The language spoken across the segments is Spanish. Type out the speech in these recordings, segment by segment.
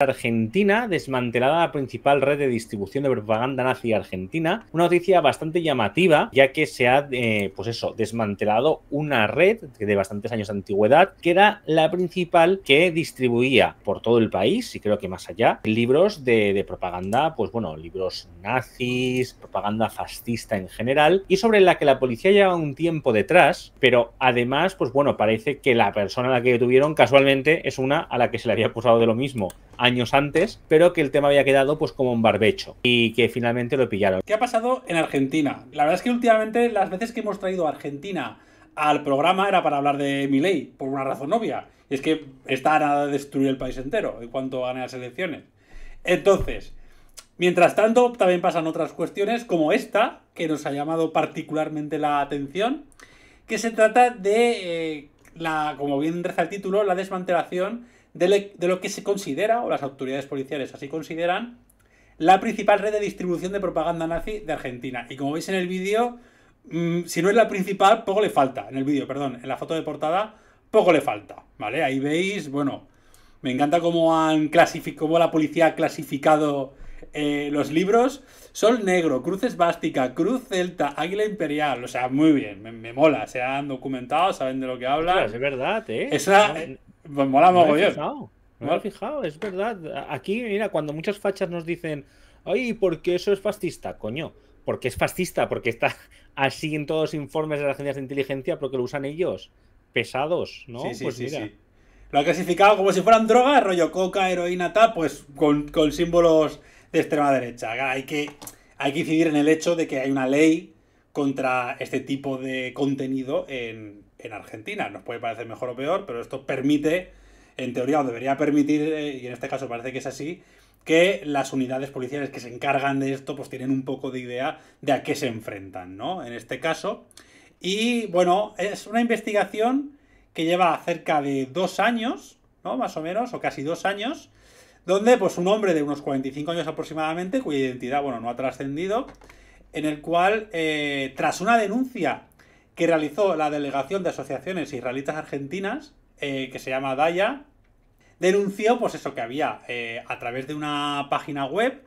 Argentina desmantelada la principal red de distribución de propaganda nazi argentina. Una noticia bastante llamativa, ya que se ha, eh, pues eso, desmantelado una red de bastantes años de antigüedad, que era la principal que distribuía por todo el país, y creo que más allá, libros de, de propaganda, pues bueno, libros nazis, propaganda fascista en general, y sobre la que la policía lleva un tiempo detrás, pero además, pues bueno, parece que la persona a la que detuvieron casualmente es una a la que se le había acusado de lo mismo años antes, pero que el tema había quedado pues como un barbecho y que finalmente lo pillaron. ¿Qué ha pasado en Argentina? La verdad es que últimamente las veces que hemos traído a Argentina al programa era para hablar de Milei, por una razón obvia. Y es que está a nada de destruir el país entero en cuanto gane las elecciones. Entonces, mientras tanto, también pasan otras cuestiones como esta, que nos ha llamado particularmente la atención, que se trata de, eh, la, como bien reza el título, la desmantelación de, lo que se considera, o las autoridades policiales así consideran, la principal red de distribución de propaganda nazi de Argentina. Y como veis en el vídeo, mm, si no es la principal, poco le falta. En el vídeo, perdón, en la foto de portada, poco le falta. ¿Vale? Ahí veis, bueno, me encanta cómo han clasificado, cómo la policía ha clasificado eh, los libros. Sol negro, cruz esvástica, cruz celta, águila imperial. O sea, muy bien, me, mola. Se han documentado, saben de lo que hablan. es verdad, ¿eh? Esa, pues mola no fijado, no me he fijado, es verdad. Aquí, mira, cuando muchas fachas nos dicen, ay, ¿por qué eso es fascista? Coño, porque es fascista, porque está así en todos los informes de las agencias de inteligencia, porque lo usan ellos. Pesados, ¿no? Sí, sí, pues sí, Lo ha clasificado como si fueran drogas, rollo coca, heroína, tal, pues con, símbolos de extrema derecha. Hay que, hay que incidir en el hecho de que hay una ley contra este tipo de contenido en, en Argentina. Nos puede parecer mejor o peor, pero esto permite, en teoría, o debería permitir, eh, y en este caso parece que es así, que las unidades policiales que se encargan de esto, pues tienen un poco de idea de a qué se enfrentan, ¿no? En este caso. Y bueno, es una investigación que lleva cerca de dos años, ¿no? Más o menos, o casi dos años, donde pues un hombre de unos 45 años aproximadamente, cuya identidad, bueno, no ha trascendido, en el cual, eh, tras una denuncia que realizó la Delegación de Asociaciones Israelitas Argentinas, eh, que se llama Daya, denunció pues eso que había eh, a través de una página web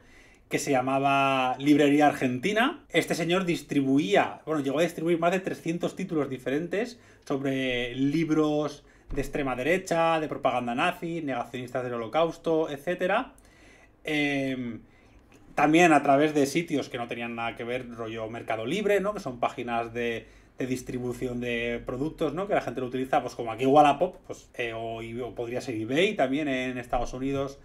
que se llamaba Librería Argentina. Este señor distribuía, bueno, llegó a distribuir más de 300 títulos diferentes sobre libros de extrema derecha, de propaganda nazi, negacionistas del holocausto, etc. Em, también a través de sitios que no tenían nada que ver, rollo Mercado Libre, ¿no? Que son páginas de de distribución de productos, ¿no? Que la gente lo utiliza, pues como aquí Wallapop, pues, eh, o, podría ser eBay también en Estados Unidos,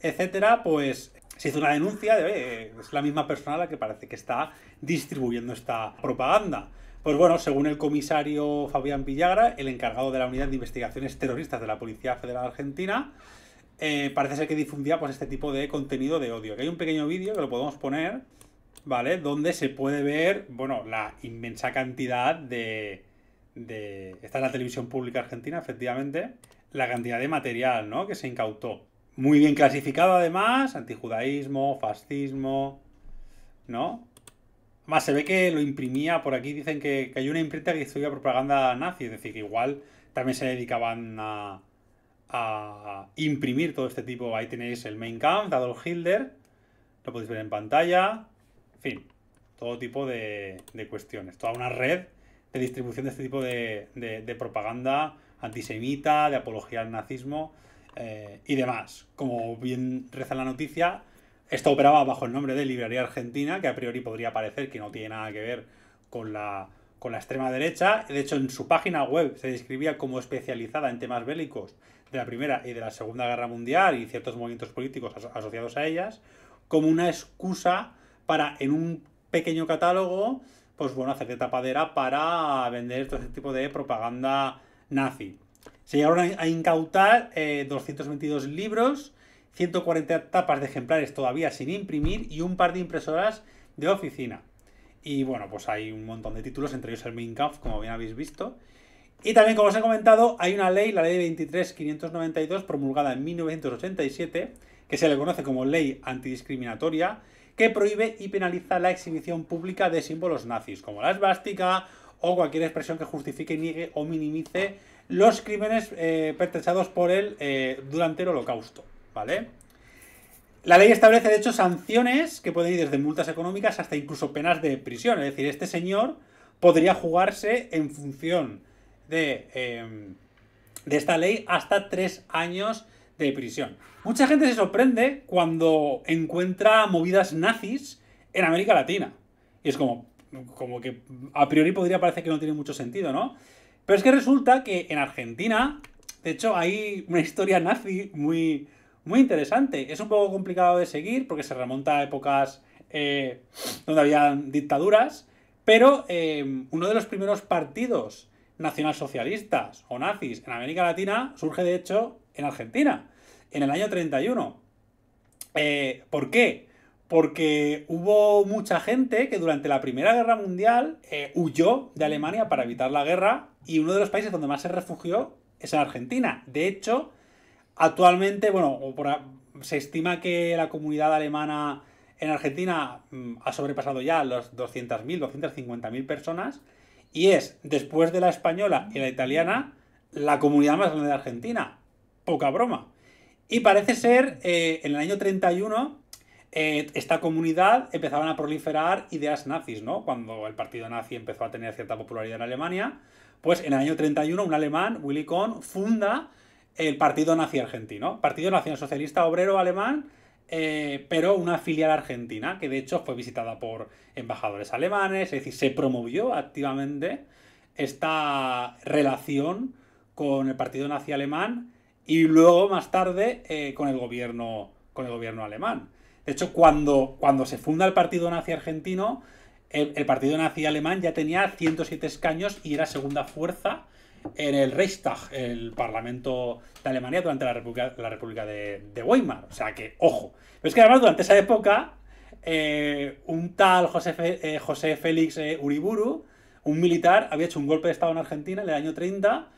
etcétera, pues se hizo una denuncia de, es la misma persona la que parece que está distribuyendo esta propaganda. Pues bueno, según el comisario Fabián Villagra, el encargado de la Unidad de Investigaciones Terroristas de la Policía Federal Argentina, eh, parece ser que difundía pues este tipo de contenido de odio. Que hay un pequeño vídeo que lo podemos poner, ¿vale? Donde se puede ver, bueno, la inmensa cantidad de, de... Esta es la televisión pública argentina, efectivamente. La cantidad de material, ¿no? Que se incautó. Muy bien clasificado, además. Antijudaísmo, fascismo, ¿no? Más se ve que lo imprimía, por aquí dicen que, hay una imprenta que estudia propaganda nazi, es decir, que igual también se dedicaban a, a imprimir todo este tipo. Ahí tenéis el Main Kampf de Adolf Hitler, lo podéis ver en pantalla fin, todo tipo de, cuestiones. Toda una red de distribución de este tipo de, propaganda antisemita, de apología al nazismo eh, y demás. Como bien reza la noticia, esto operaba bajo el nombre de Librería Argentina, que a priori podría parecer que no tiene nada que ver con la, con la extrema derecha. De hecho, en su página web se describía como especializada en temas bélicos de la Primera y de la Segunda Guerra Mundial y ciertos movimientos políticos asociados a ellas, como una excusa para en un pequeño catálogo, pues bueno, hacer de tapadera para vender todo este tipo de propaganda nazi. Se llegaron a incautar 222 eh, libros, 140 tapas de ejemplares todavía sin imprimir y un par de impresoras de oficina. Y bueno, pues hay un montón de títulos, entre ellos el Mein Kampf, como bien habéis visto. Y también, como os he comentado, hay una ley, la ley 23592, promulgada en 1987, que se le conoce como ley antidiscriminatoria, que prohíbe y penaliza la exhibición pública de símbolos nazis, como la esvástica o cualquier expresión que justifique, niegue o minimice los crímenes eh, perpetrados por él eh, durante el holocausto, ¿vale? La ley establece, de hecho, sanciones que pueden ir desde multas económicas hasta incluso penas de prisión. Es decir, este señor podría jugarse en función de, em, de esta ley hasta tres años de prisión. Mucha gente se sorprende cuando encuentra movidas nazis en América Latina. Y es como, como que a priori podría parecer que no tiene mucho sentido, ¿no? Pero es que resulta que en Argentina, de hecho, hay una historia nazi muy, muy interesante. Es un poco complicado de seguir porque se remonta a épocas eh, donde había dictaduras, pero eh, uno de los primeros partidos nacionalsocialistas o nazis en América Latina surge de hecho en Argentina, en el año 31. Eh, ¿Por qué? Porque hubo mucha gente que durante la Primera Guerra Mundial eh, huyó de Alemania para evitar la guerra y uno de los países donde más se refugió es en Argentina. De hecho, actualmente, bueno, se estima que la comunidad alemana en Argentina mm, ha sobrepasado ya los 200.000, 250.000 personas y es, después de la española y la italiana, la comunidad más grande de Argentina. Poca broma. Y parece ser, eh, en el año 31, eh, esta comunidad empezaban a proliferar ideas nazis, ¿no? Cuando el partido nazi empezó a tener cierta popularidad en Alemania, pues en el año 31 un alemán, Willy Kohn, funda el Partido Nazi Argentino, Partido Nacional Socialista Obrero Alemán, eh, pero una filial argentina, que de hecho fue visitada por embajadores alemanes, es decir, se promovió activamente esta relación con el Partido Nazi Alemán y luego más tarde eh, con, el gobierno, con el gobierno alemán. De hecho, cuando, cuando se funda el Partido Nazi Argentino, el, Partido Nazi Alemán ya tenía 107 escaños y era segunda fuerza en el Reichstag, el Parlamento de Alemania, durante la República, la República de, Weimar. O sea que, ojo. Pero es que además durante esa época, eh, un tal José, eh, José Félix Uriburu, un militar, había hecho un golpe de Estado en Argentina en el año 30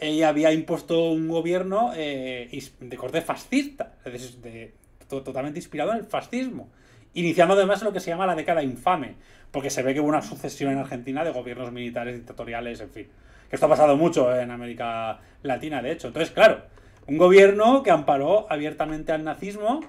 y había impuesto un gobierno de corte fascista, de, totalmente inspirado en el fascismo, iniciando además lo que se llama la década infame, porque se ve que hubo una sucesión en Argentina de gobiernos militares dictatoriales, en fin. Que esto ha pasado mucho en América Latina, de hecho. Entonces, claro, un gobierno que amparó abiertamente al nazismo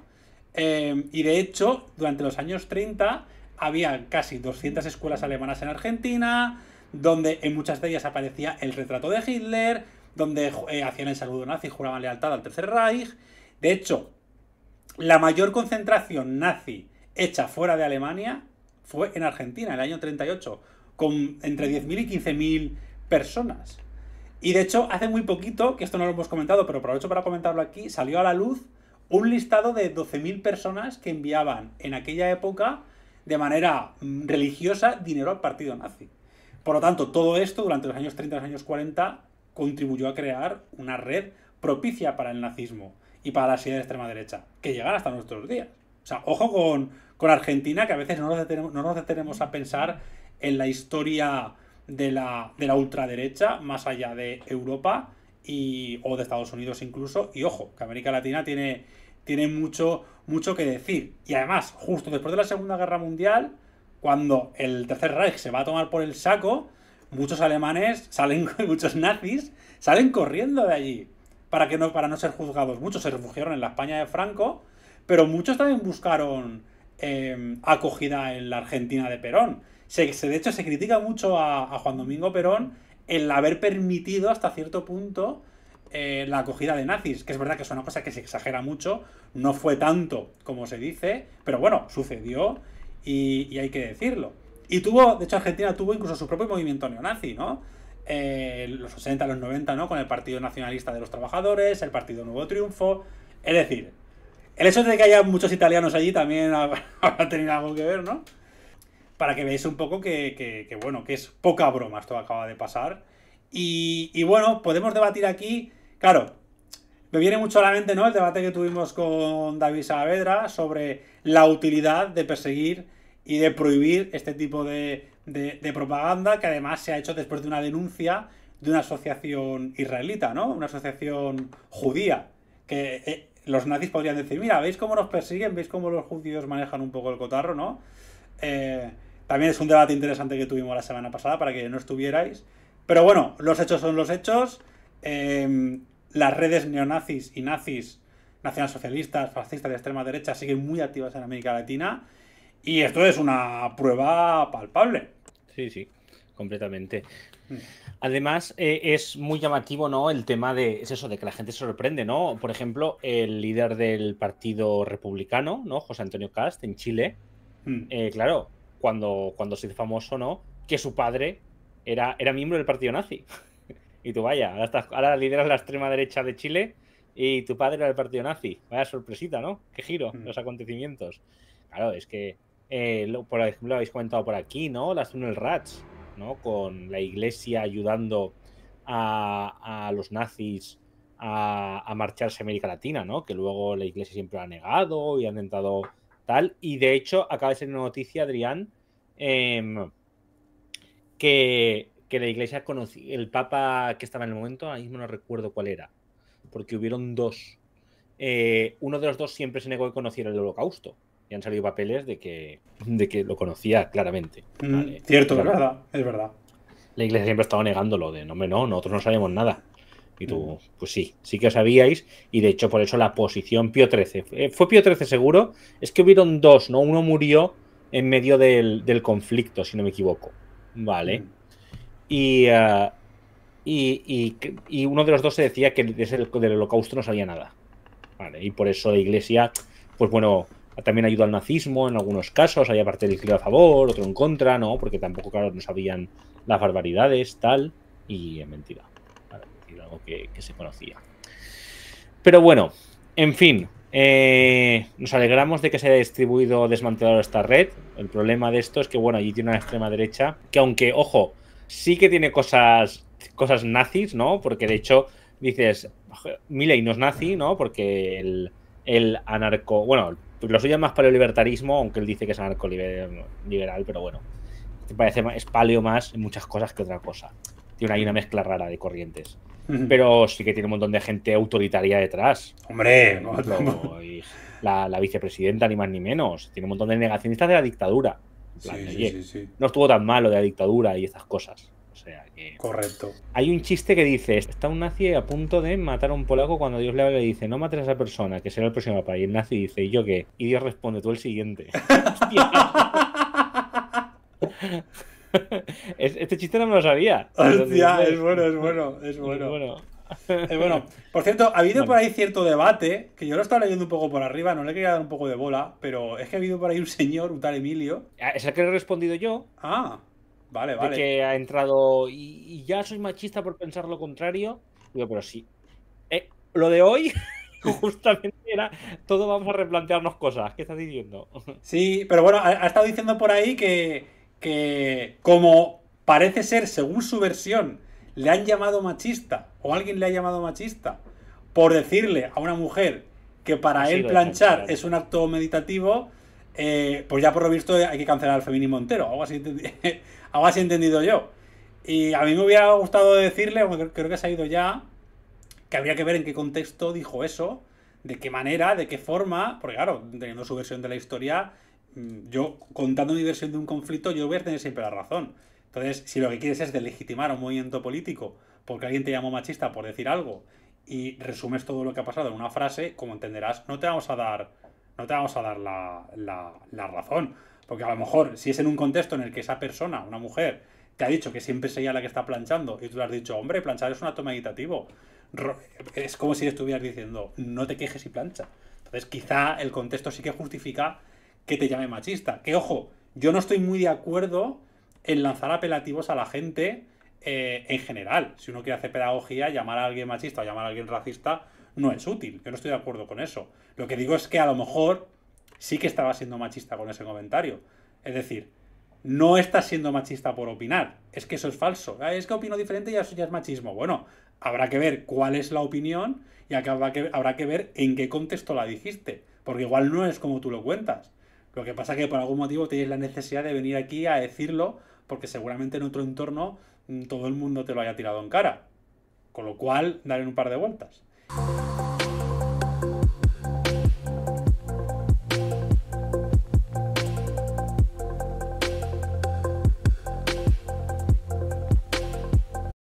eh, y de hecho, durante los años 30 había casi 200 escuelas alemanas en Argentina, donde en muchas de ellas aparecía el retrato de Hitler, donde eh, hacían el saludo nazi juraban lealtad al Tercer Reich. De hecho, la mayor concentración nazi hecha fuera de Alemania fue en Argentina, en el año 38, con entre 10.000 y 15.000 personas. Y de hecho, hace muy poquito, que esto no lo hemos comentado, pero aprovecho para comentarlo aquí, salió a la luz un listado de 12.000 personas que enviaban en aquella época de manera mm, religiosa dinero al partido nazi. Por lo tanto, todo esto durante los años 30 y los años 40 contribuyó a crear una red propicia para el nazismo y para la ideas de extrema derecha, que llegan hasta nuestros días. O sea, ojo con, Argentina, que a veces no nos, detenemos, no nos detenemos a pensar en la historia de la, de la ultraderecha más allá de Europa y, o de Estados Unidos incluso. Y ojo, que América Latina tiene, tiene mucho, mucho que decir. Y además, justo después de la Segunda Guerra Mundial, cuando el Tercer Reich se va a tomar por el saco, muchos alemanes salen, muchos nazis, salen corriendo de allí para, que no, para no ser juzgados. Muchos se refugiaron en la España de Franco, pero muchos también buscaron em, acogida en la Argentina de Perón. Se, de hecho, se critica mucho a, Juan Domingo Perón el haber permitido hasta cierto punto eh, la acogida de nazis, que es verdad que es una cosa que se exagera mucho, no fue tanto como se dice, pero bueno, sucedió y, y hay que decirlo. Y tuvo, de hecho, Argentina tuvo incluso su propio movimiento neonazi, ¿no? eh, los 60, los 90, ¿no? Con el Partido Nacionalista de los Trabajadores, el Partido Nuevo Triunfo. Es decir, el hecho de que haya muchos italianos allí también habrá tenido algo que ver, ¿no? Para que veáis un poco que, bueno, que es poca broma esto que acaba de pasar. Y, y, bueno, podemos debatir aquí, claro, me viene mucho a la mente, ¿no? El debate que tuvimos con David Saavedra sobre la utilidad de perseguir y de prohibir este tipo de, de, propaganda que además se ha hecho después de una denuncia de una asociación israelita, ¿no? Una asociación judía. Que eh, los nazis podrían decir, mira, ¿veis cómo nos persiguen? ¿Veis cómo los judíos manejan un poco el cotarro, ¿no? Eh, también es un debate interesante que tuvimos la semana pasada para que no estuvierais. Pero bueno, los hechos son los hechos. Em, las redes neonazis y nazis nacionalsocialistas, fascistas de extrema derecha siguen muy activas en América Latina. Y esto es una prueba palpable. Sí, sí, completamente. Mm. Además, eh, es muy llamativo, ¿no? El tema de, es eso, de que la gente se sorprende, ¿no? Por ejemplo, el líder del Partido Republicano, ¿no? José Antonio Cast, en Chile, mm. eh, claro, cuando, cuando se hizo famoso, ¿no? Que su padre era, era miembro del partido nazi. y tú, vaya, ahora, ahora lideras la extrema derecha de Chile y tu padre era del partido nazi. Vaya sorpresita, ¿no? Qué giro, mm. los acontecimientos. Claro, es que, eh, por ejemplo, lo habéis comentado por aquí, ¿no? Las Tunnel Rats, ¿no? Con la iglesia ayudando a, los nazis a, marcharse a América Latina, ¿no? Que luego la iglesia siempre ha negado y ha intentado tal. Y de hecho, acaba de ser una noticia, Adrián, em, que, la iglesia conocía, el papa que estaba en el momento, ahí mismo no recuerdo cuál era, porque hubieron dos. Eh, uno de los dos siempre se negó a conocer el holocausto. Y han salido papeles de que, de que lo conocía claramente. Mm, cierto, es verdad, es verdad. La iglesia siempre ha estado negándolo, de no, no, nosotros no sabemos nada. Y tú, mm. pues sí, sí que sabíais. Y de hecho, por eso la posición Pío XIII. Eh, fue Pío XIII seguro. Es que hubieron dos, ¿no? Uno murió en medio del, conflicto, si no me equivoco. Vale. Mm. Eh, y, y, uno de los dos se decía que del holocausto no sabía nada. Vale. Y por eso la iglesia, pues bueno, también ayudó al nazismo en algunos casos. Había parte del a favor, otro en contra, ¿no? Porque tampoco, claro, no sabían las barbaridades, tal. Y es mentira. algo que, se conocía. Pero bueno, en fin, eh, nos alegramos de que se haya distribuido desmantelado esta red. El problema de esto es que, bueno, allí tiene una extrema derecha que, aunque, ojo, sí que tiene cosas, cosas nazis, ¿no? Porque de hecho dices, Milei no es nazi, ¿no? Porque el, el anarco, bueno, lo suyo es más paleolibertarismo, aunque él dice que es anarco-liberal, pero bueno, parece es paleo más en muchas cosas que otra cosa. Tiene ahí una mezcla rara de corrientes. Pero sí que tiene un montón de gente autoritaria detrás. Hombre, la, la, vicepresidenta, ni más ni menos. Tiene un montón de negacionistas de la dictadura. no estuvo tan malo de la dictadura y esas cosas. O sea que. Correcto. Hay un chiste que dice: Está un nazi a punto de matar a un polaco cuando Dios le habla y le dice: No mates a esa persona, que será el próximo país. Y el nazi dice: ¿Y yo qué? Y Dios responde: Tú el siguiente. este chiste no me lo sabía. Hostia, es bueno, es bueno, es bueno. Es bueno. Por cierto, ha habido por ahí cierto debate, que yo lo estaba leyendo un poco por arriba, no le quería dar un poco de bola, pero es que ha habido por ahí un señor, un tal Emilio. Ah, es el que le he respondido yo. Ah, vale, vale. que ha entrado y, ya soy machista por pensar lo contrario. Digo, pero sí. Eh, lo de hoy justamente era todo vamos a replantearnos cosas. ¿Qué estás diciendo? Sí, pero bueno, ha, estado diciendo por ahí que, que como parece ser, según su versión, le han llamado machista o alguien le ha llamado machista por decirle a una mujer que para él planchar es un acto meditativo, eh, pues ya por lo visto hay que cancelar el feminismo entero. Algo así, así he entendido yo. Y a mí me hubiera gustado decirle, creo que se ha ido ya, que habría que ver en qué contexto dijo eso, de qué manera, de qué forma, porque claro, teniendo su versión de la historia, mm, yo contando mi versión de un conflicto, yo voy a tener siempre la razón. Entonces, si lo que quieres es delegitimar un movimiento político porque alguien te llamó machista por decir algo y resumes todo lo que ha pasado en una frase, como entenderás, no te vamos a dar, no te vamos a dar la, la razón. Porque a lo mejor, si es en un contexto en el que esa persona, una mujer, te ha dicho que siempre es ella la que está planchando y tú le has dicho, hombre, planchar es un acto meditativo es como si estuvieras diciendo, no te quejes y plancha. Entonces, quizá el contexto sí que justifica que te llame machista. Que ojo, yo no estoy muy de acuerdo en lanzar apelativos a la gente eh, en general. Si uno quiere hacer pedagogía, llamar a alguien machista o llamar a alguien racista no es útil. Yo no estoy de acuerdo con eso. Lo que digo es que a lo mejor sí que estaba siendo machista con ese comentario. Es decir, no estás siendo machista por opinar. Es que eso es falso. Ah, es que opino diferente y eso ya es machismo. Bueno, habrá que ver cuál es la opinión y habrá que, habrá que ver en qué contexto la dijiste. Porque igual no es como tú lo cuentas. Lo que pasa es que por algún motivo tienes la necesidad de venir aquí a decirlo porque seguramente en otro entorno mm, todo el mundo te lo haya tirado en cara. Con lo cual, daré un par de vueltas.